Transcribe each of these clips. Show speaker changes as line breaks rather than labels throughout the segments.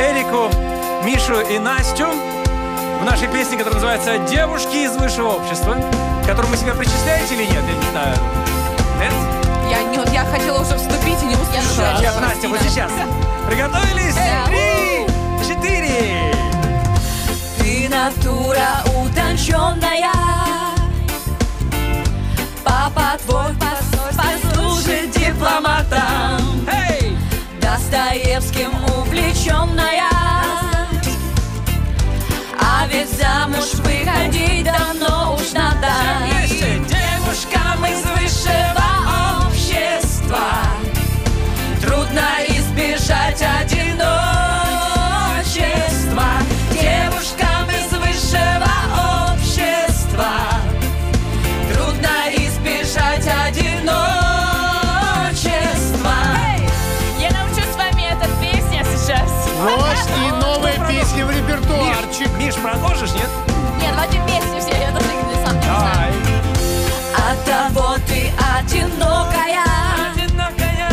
Эрику, Мишу и Настю в нашей песне, которая называется «Девушки из высшего общества», к которому вы себя причисляете или нет? Я не знаю. Нет?
Я, не, вот я хотела уже вступить и не услышала.
Сейчас, Настя, вот сейчас. Приготовились? Три, четыре.
Ты натура утонченная
Вот и новые песни в репертуарчик.
Миш, продолжишь, нет?
Нет, давайте вместе все, я даже не сам не знаю.
От того ты одинокая
Одинокая.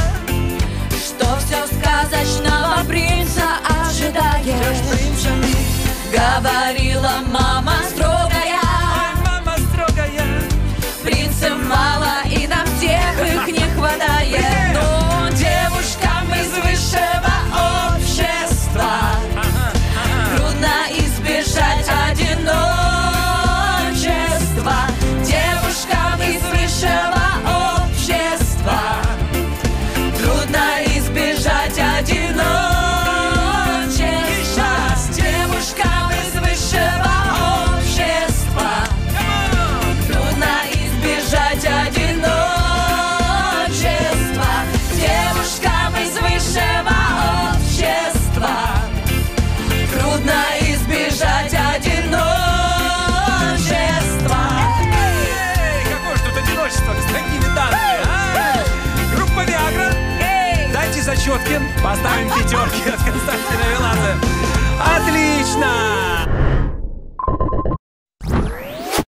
Что все сказочного принца ожидаешь Говорила мама
Зачетки, поставим пятерки от Константина Вилаза. Отлично!